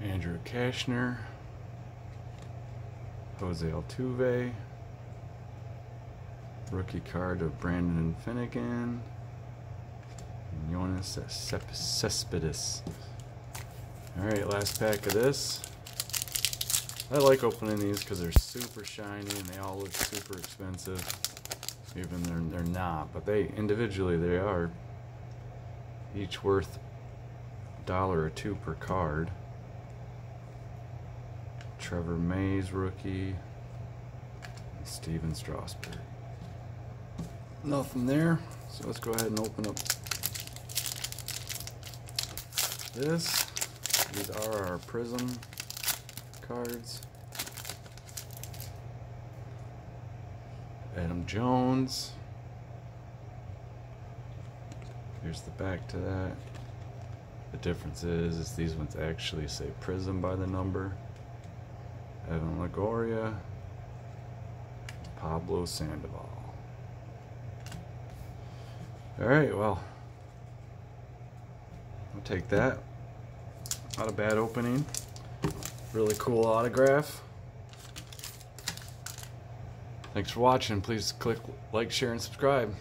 Andrew Cashner, Jose Altuve, rookie card of Brandon Finnegan, Yoenis Cespedes. All right, last pack of this. I like opening these because they're super shiny and they all look super expensive. Even they're they're not, but they individually they are each worth a dollar or two per card. Trevor Mays rookie. Stephen Strasburg. Nothing there. So let's go ahead and open up this. These are our Prism cards. Adam Jones. Here's the back to that. The difference is, is these ones actually say Prism by the number. Evan Longoria. Pablo Sandoval. Alright, well. I'll take that. Not a bad opening. Really cool autograph. Thanks for watching. Please click like, share, and subscribe.